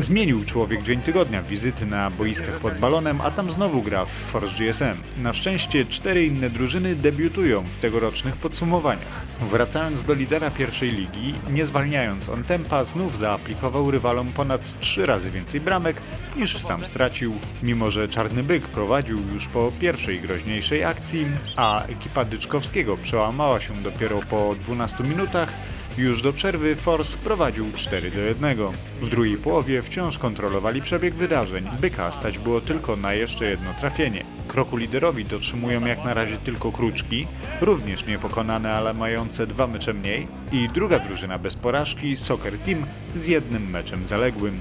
Zmienił człowiek dzień tygodnia, wizyty na boiskach pod balonem, a tam znowu gra w Force GSM. Na szczęście cztery inne drużyny debiutują w tegorocznych podsumowaniach. Wracając do lidera pierwszej ligi, nie zwalniając on tempa, znów zaaplikował rywalom ponad trzy razy więcej bramek niż sam stracił. Mimo, że Czarny Byk prowadził już po pierwszej groźniejszej akcji, a ekipa Dyczkowskiego przełamała się dopiero po 12 minutach, już do przerwy Force prowadził 4 do 1. W drugiej połowie wciąż kontrolowali przebieg wydarzeń. Byka stać było tylko na jeszcze jedno trafienie. Kroku liderowi dotrzymują jak na razie tylko kruczki, również niepokonane, ale mające dwa mecze mniej, i druga drużyna bez porażki, Soccer Team, z jednym meczem zaległym.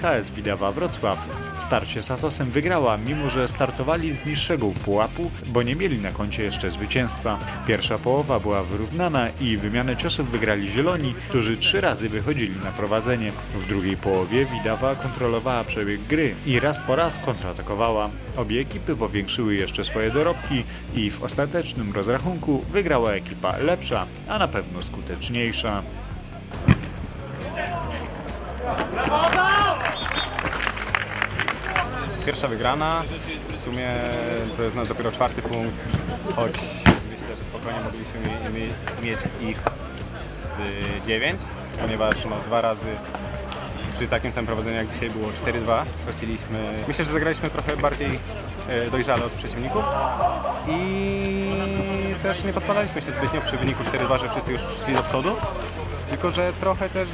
KS Widawa Wrocław starcie z Atosem wygrała, mimo że startowali z niższego pułapu, bo nie mieli na koncie jeszcze zwycięstwa. Pierwsza połowa była wyrównana i wymianę ciosów wygrali Zieloni, którzy trzy razy wychodzili na prowadzenie. W drugiej połowie Widawa kontrolowała przebieg gry i raz po raz kontratakowała. Obie ekipy powiększyły jeszcze swoje dorobki i w ostatecznym rozrachunku wygrała ekipa lepsza, a na pewno skuteczniejsza. Pierwsza wygrana, w sumie to jest dopiero czwarty punkt, choć myślę, że spokojnie mogliśmy mi- mi- mieć ich z dziewięć, ponieważ no, dwa razy przy takim samym prowadzeniu jak dzisiaj było 4-2 straciliśmy. Myślę, że zagraliśmy trochę bardziej e, dojrzale od przeciwników i też nie podpalaliśmy się zbytnio przy wyniku 4-2, że wszyscy już szli do przodu, tylko że trochę też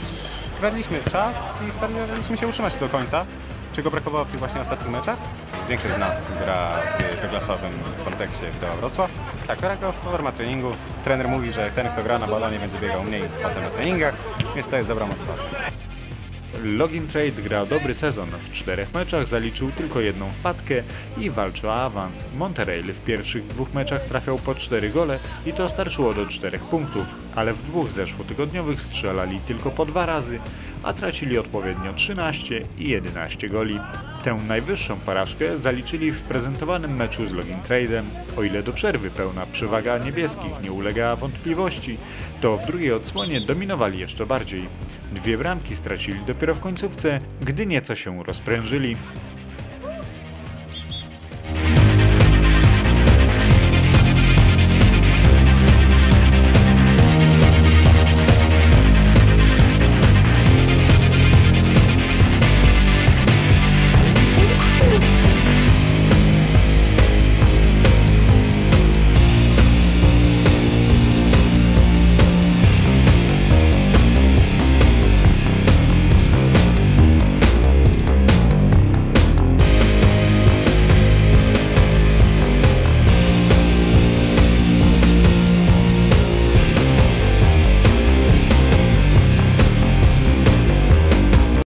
kradliśmy czas i staraliśmy się utrzymać do końca, czego brakowało w tych właśnie ostatnich meczach. Większość z nas gra w B-klasowym kontekście Wideo Wrocław. Tak, taka forma treningu. Trener mówi, że ten, kto gra na balonie będzie biegał mniej potem na treningach, więc to jest dobra motywacja. Login Trade gra dobry sezon. W czterech meczach zaliczył tylko jedną wpadkę i walczy o awans. Monterey w pierwszych dwóch meczach trafiał po cztery gole i to starczyło do czterech punktów, ale w dwóch zeszłotygodniowych strzelali tylko po dwa razy, a tracili odpowiednio 13 i 11 goli. Tę najwyższą porażkę zaliczyli w prezentowanym meczu z Login Trade'em. O ile do przerwy pełna przewaga niebieskich nie ulegała wątpliwości, to w drugiej odsłonie dominowali jeszcze bardziej. Dwie bramki stracili dopiero w końcówce, gdy nieco się rozprężyli.